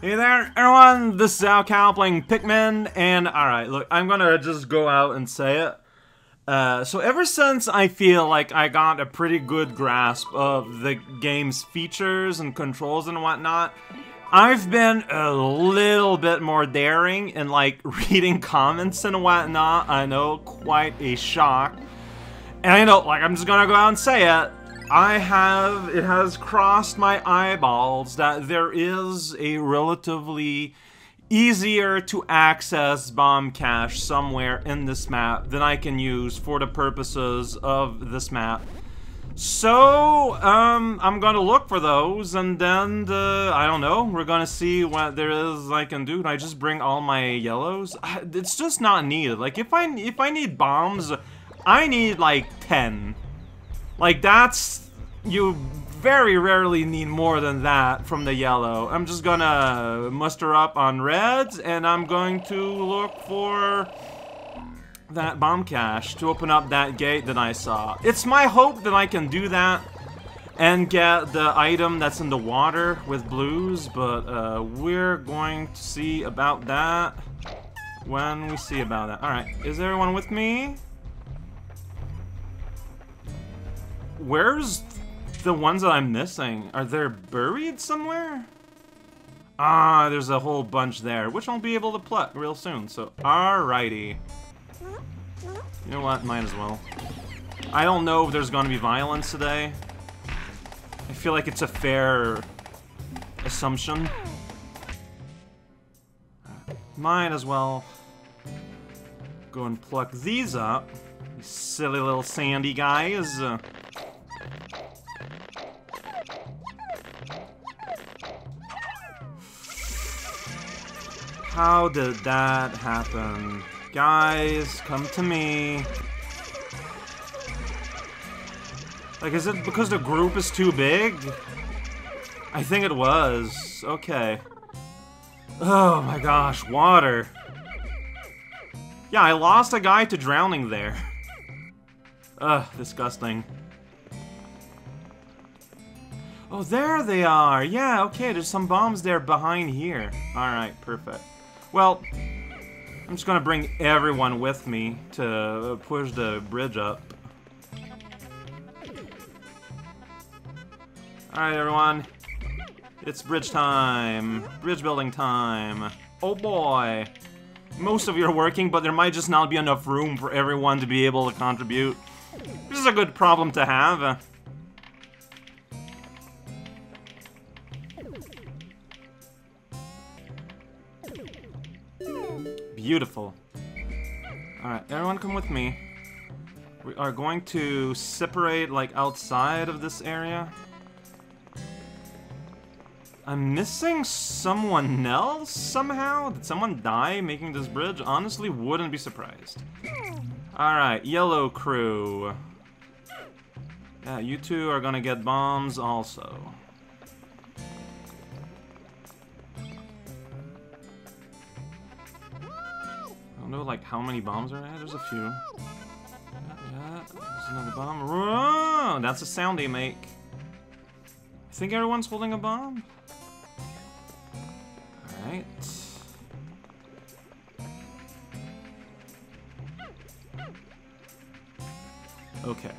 Hey there, everyone! This is raocow playing Pikmin, and alright, look, I'm gonna just go out and say it. Uh, so ever since I feel like I got a pretty good grasp of the game's features and controls and whatnot, I've been a little bit more daring in like reading comments and whatnot. I know, quite a shock. And I know, like, I'm just gonna go out and say it. I have, it has crossed my eyeballs that there is a relatively easier to access bomb cache somewhere in this map than I can use for the purposes of this map. So, um, I'm gonna look for those, and then, uh, I don't know, we're gonna see what there is I can do. I just bring all my yellows? It's just not needed. Like, if I, if I need bombs, I need, like, 10. Like, that's... You very rarely need more than that from the yellow. I'm just gonna muster up on reds, and I'm going to look for that bomb cache to open up that gate that I saw. It's my hope that I can do that and get the item that's in the water with blues, but uh, we're going to see about that when we see about that. Alright, is everyone with me? Where's the ones that I'm missing? Are they buried somewhere? Ah, there's a whole bunch there, which I'll be able to pluck real soon, so alrighty. You know what, might as well. I don't know if there's gonna be violence today. I feel like it's a fair assumption. Might as well go and pluck these up. These silly little sandy guys. How did that happen? Guys, come to me. Like, is it because the group is too big? I think it was. Okay. Oh my gosh, water. Yeah, I lost a guy to drowning there. Ugh, disgusting. Oh, there they are! Yeah, okay, there's some bombs there behind here. Alright, perfect. Well, I'm just gonna bring everyone with me to push the bridge up. Alright, everyone. It's bridge time. Bridge building time. Oh boy. Most of you are working, but there might just not be enough room for everyone to be able to contribute. This is a good problem to have. Beautiful. Alright, everyone come with me. We are going to separate, like, outside of this area. I'm missing someone else somehow? Did someone die making this bridge? Honestly, wouldn't be surprised. Alright, yellow crew. Yeah, you two are gonna get bombs also. Don't know, like, how many bombs are there? There's a few. Yeah, there's another bomb. That's a sound they make. I think everyone's holding a bomb. Alright. Okay.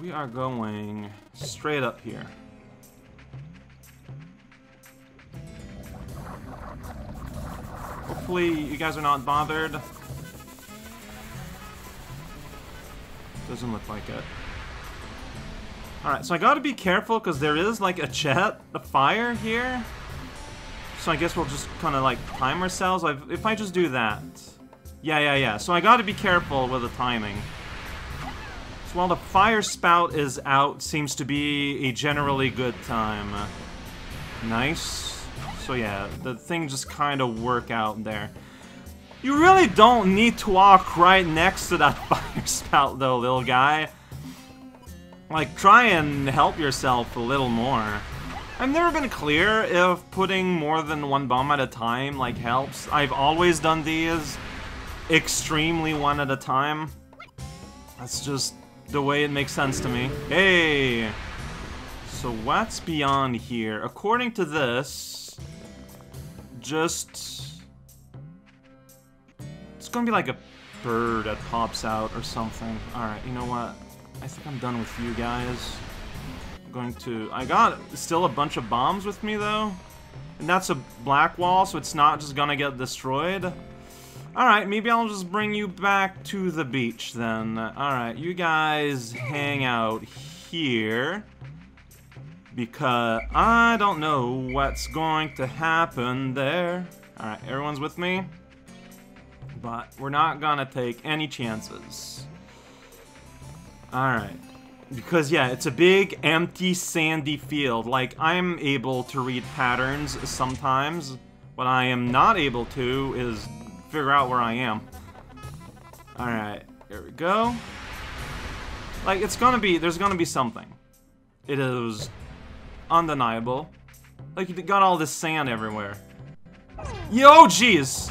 We are going straight up here. Hopefully you guys are not bothered. Doesn't look like it. Alright, so I gotta be careful because there is like a jet, a fire here. So I guess we'll just kind of like time ourselves. If I just do that. Yeah, yeah, yeah. So I gotta be careful with the timing. So while the fire spout is out, seems to be a generally good time. Nice. So yeah, the thing just kind of work out there. You really don't need to walk right next to that fire spout though, little guy. Like, try and help yourself a little more. I've never been clear if putting more than one bomb at a time, like, helps. I've always done these extremely one at a time. That's just the way it makes sense to me. Hey! So what's beyond here? According to this, just... It's gonna be like a bird that pops out or something. Alright, you know what? I think I'm done with you guys. I'm going to... I got still a bunch of bombs with me, though. And that's a black wall, so it's not just gonna get destroyed. Alright, maybe I'll just bring you back to the beach, then. Alright, you guys hang out here. Because I don't know what's going to happen there. Alright, everyone's with me? But we're not gonna take any chances. Alright. Because, yeah, it's a big, empty, sandy field. Like, I'm able to read patterns sometimes. What I am not able to is figure out where I am. Alright, here we go. Like, it's gonna be, there's gonna be something. It is undeniable. Like, you got all this sand everywhere. Yo, jeez!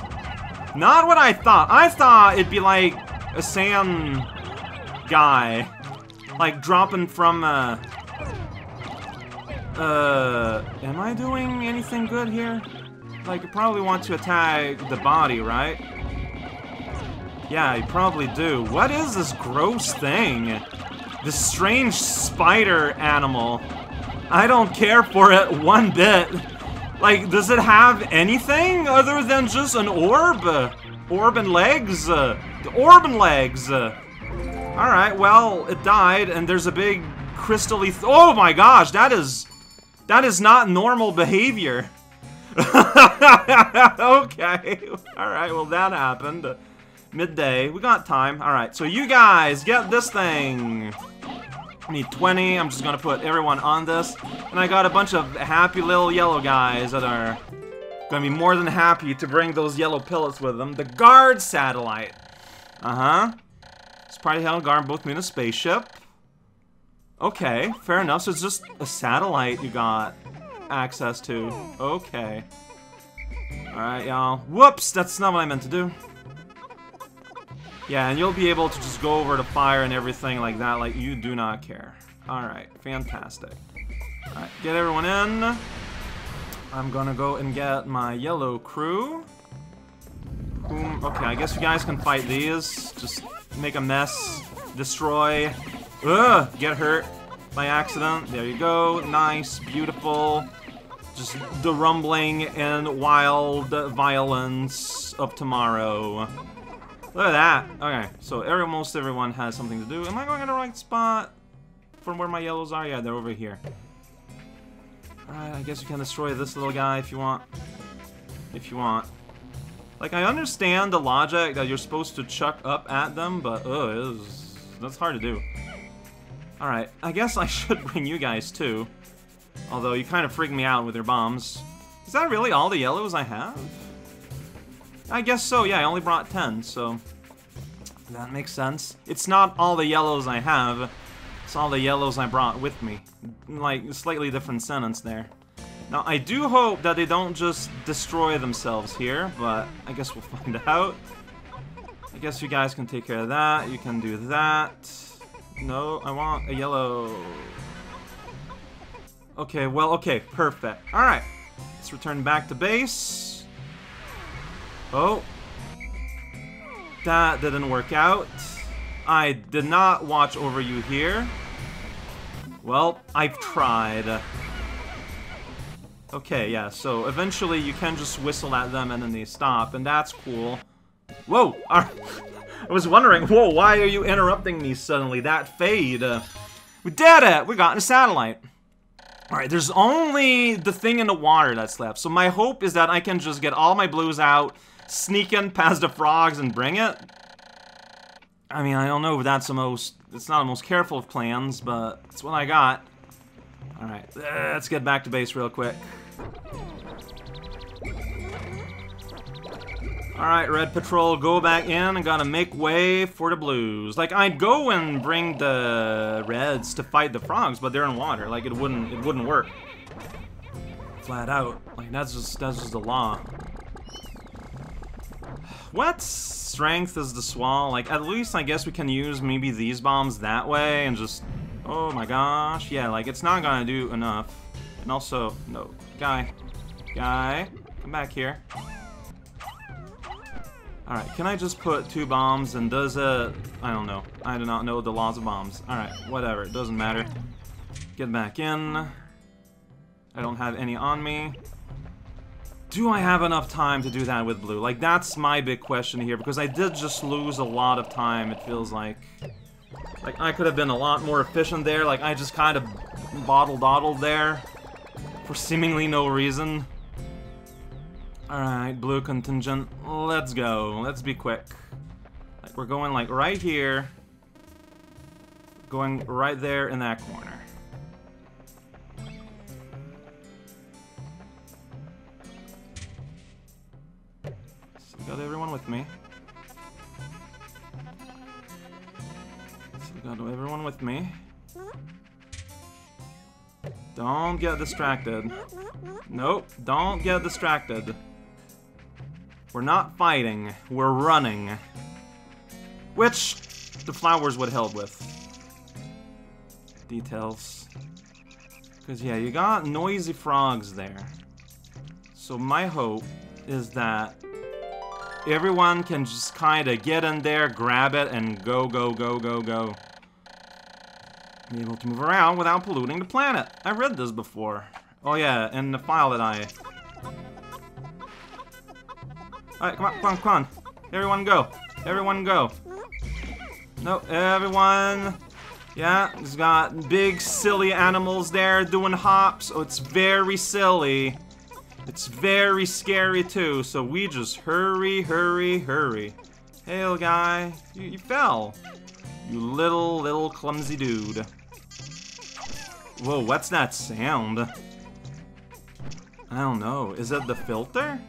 Not what I thought. I thought it'd be like a sand guy. Like, dropping from, uh... Uh... Am I doing anything good here? Like, you probably want to attack the body, right? Yeah, you probably do. What is this gross thing? This strange spider animal. I don't care for it one bit. Like, does it have anything other than just an orb? Orb and legs? Orb and legs! Alright, well, it died, and there's a big crystally... Oh my gosh, that is... That is not normal behavior. okay. Alright, well that happened. Midday. We got time. Alright, so you guys, get this thing. Need 20. I'm just gonna put everyone on this. And I got a bunch of happy little yellow guys that are gonna be more than happy to bring those yellow pellets with them. The guard satellite. Uh-huh. It's probably how guard both me in a spaceship. Okay, fair enough. So it's just a satellite you got access to. Okay. Alright, y'all. Whoops! That's not what I meant to do. Yeah, and you'll be able to just go over the fire and everything like that, like you do not care. Alright, fantastic. Alright, get everyone in. I'm gonna go and get my yellow crew. Okay, I guess you guys can fight these. Just make a mess. Destroy. Ugh! Get hurt by accident. There you go. Nice, beautiful. Just the rumbling and wild violence of tomorrow. Look at that. Okay, so every, almost everyone has something to do. Am I going in the right spot? From where my yellows are? Yeah, they're over here. Alright, I guess you can destroy this little guy if you want. If you want. Like, I understand the logic that you're supposed to chuck up at them, but, ugh, that's hard to do. Alright, I guess I should bring you guys too. Although you kind of freaked me out with your bombs. Is that really all the yellows I have? I guess so, yeah, I only brought 10, so... That makes sense. It's not all the yellows I have, it's all the yellows I brought with me. Like, slightly different sentence there. Now, I do hope that they don't just destroy themselves here, but I guess we'll find out. I guess you guys can take care of that, you can do that. No, I want a yellow. Okay, well, okay, perfect. Alright, let's return back to base. Oh. That didn't work out. I did not watch over you here. Well, I've tried. Okay, yeah, so eventually you can just whistle at them and then they stop, and that's cool. Whoa! I was wondering, whoa, why are you interrupting me suddenly? That fade. We did it! We got in a satellite. Alright, there's only the thing in the water that's left. So my hope is that I can just get all my blues out, sneak in past the frogs, and bring it. I mean, I don't know if that's the most... It's not the most careful of plans, but it's what I got. Alright, uh, let's get back to base real quick. Alright, Red Patrol, go back in and gotta make way for the Blues. Like, I'd go and bring the Reds to fight the Frogs, but they're in water. Like, it wouldn't, it wouldn't work. Flat out. Like, that's just, that's just the law. What strength is the Swall? Like, at least I guess we can use maybe these bombs that way and just... Oh my gosh. Yeah, like, it's not gonna do enough. And also, no. Guy. Guy. come back here. Alright, can I just put two bombs and does it... I don't know. I do not know the laws of bombs. Alright, whatever. It doesn't matter. Get back in. I don't have any on me. Do I have enough time to do that with blue? Like, that's my big question here, because I did just lose a lot of time, it feels like. Like, I could have been a lot more efficient there, like, I just kind of bottle-doddled there for seemingly no reason. Alright, blue contingent. Let's go. Let's be quick. Like, we're going, like, right here. Going right there in that corner. Got everyone with me. So, got everyone with me. Don't get distracted. Nope, don't get distracted. We're not fighting, we're running. Which the flowers would help with. Details. Because, yeah, you got noisy frogs there. So my hope is that everyone can just kind of get in there, grab it, and go, go, go, go, go. Be able to move around without polluting the planet. I read this before. Oh yeah, in the file that I Alright, come on, come on, come on. Everyone go. Everyone go. No, everyone. Yeah, he's got big silly animals there doing hops. Oh, it's very silly. It's very scary too, so we just hurry, hurry, hurry. Hey, little guy. You, you fell. You little, little clumsy dude. Whoa, what's that sound? I don't know. Is it the filter?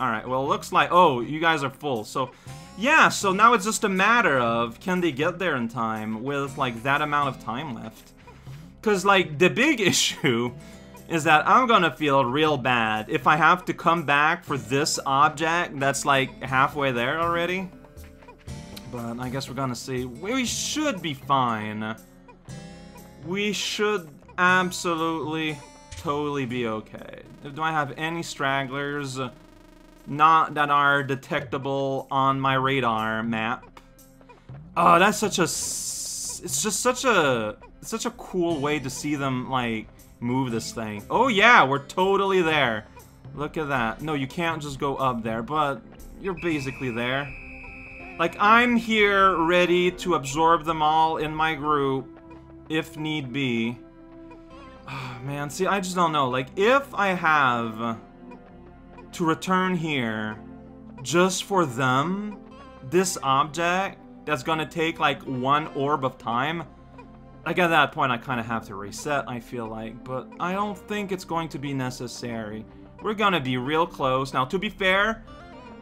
Alright, well, it looks like... Oh, you guys are full. So, yeah, so now it's just a matter of can they get there in time with, like, that amount of time left? Because, like, the big issue is that I'm gonna feel real bad if I have to come back for this object that's, like, halfway there already. But I guess we're gonna see. We should be fine. We should absolutely, totally be okay. Do I have any stragglers? not that are detectable on my radar map. Oh, that's such a... It's just such a... such a cool way to see them, like, move this thing. Oh yeah, we're totally there. Look at that. No, you can't just go up there, but you're basically there. Like, I'm here ready to absorb them all in my group, if need be. Oh, man, see, I just don't know. Like, if I have to return here just for them, this object that's gonna take like one orb of time, like at that point I kind of have to reset, I feel like, but I don't think it's going to be necessary. We're gonna be real close. Now, to be fair,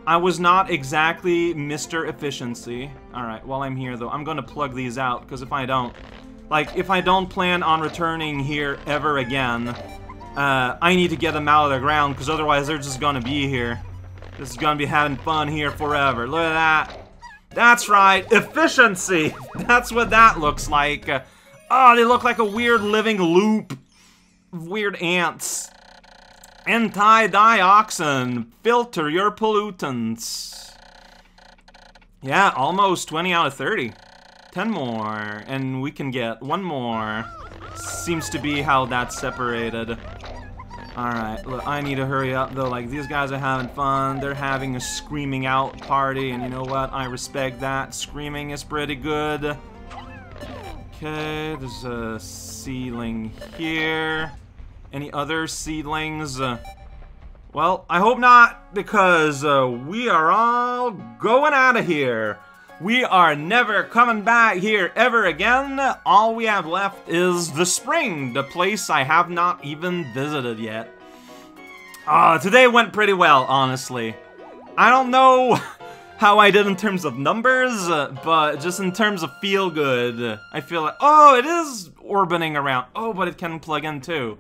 I was not exactly Mr. Efficiency. Alright, while I'm here though, I'm gonna plug these out, because if I don't, like, if I don't plan on returning here ever again, uh, I need to get them out of the ground, because otherwise they're just gonna be here. This is gonna be having fun here forever. Look at that. That's right, efficiency! That's what that looks like. Oh, they look like a weird living loop weird ants. Anti-dioxin. Filter your pollutants. Yeah, almost 20 out of 30. 10 more, and we can get one more. Seems to be how that's separated. Alright, look, I need to hurry up though, like, these guys are having fun, they're having a screaming out party, and you know what, I respect that, screaming is pretty good. Okay, there's a seedling here. Any other seedlings? Uh, well, I hope not, because uh, we are all going out of here. We are never coming back here ever again. All we have left is the spring, the place I have not even visited yet. Uh, today went pretty well, honestly. I don't know how I did in terms of numbers, but just in terms of feel good, I feel like, oh, it is orbiting around. Oh, but it can plug in too.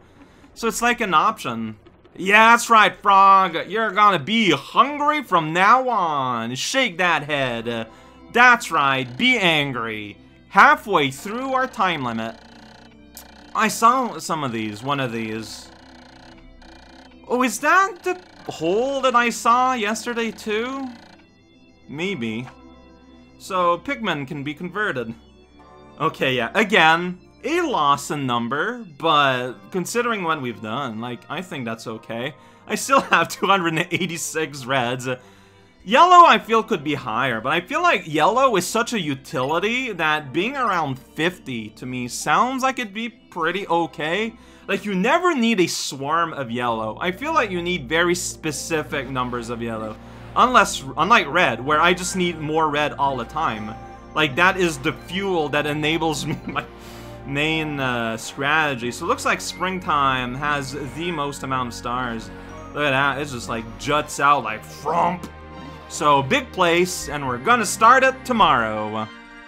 So it's like an option. Yeah, that's right, Frog. You're gonna be hungry from now on. Shake that head. That's right, be angry. Halfway through our time limit. I saw some of these, one of these. Oh, is that the hole that I saw yesterday too? Maybe. So, Pikmin can be converted. Okay, yeah, again, a loss in number, but considering what we've done, like, I think that's okay. I still have 286 reds. Yellow, I feel, could be higher, but I feel like yellow is such a utility that being around 50 to me sounds like it'd be pretty okay. Like, you never need a swarm of yellow. I feel like you need very specific numbers of yellow. Unless, unlike red, where I just need more red all the time. Like, that is the fuel that enables my main uh, strategy. So it looks like Springtime has the most amount of stars. Look at that, it just like juts out like frump. So big place, and we're gonna start it tomorrow.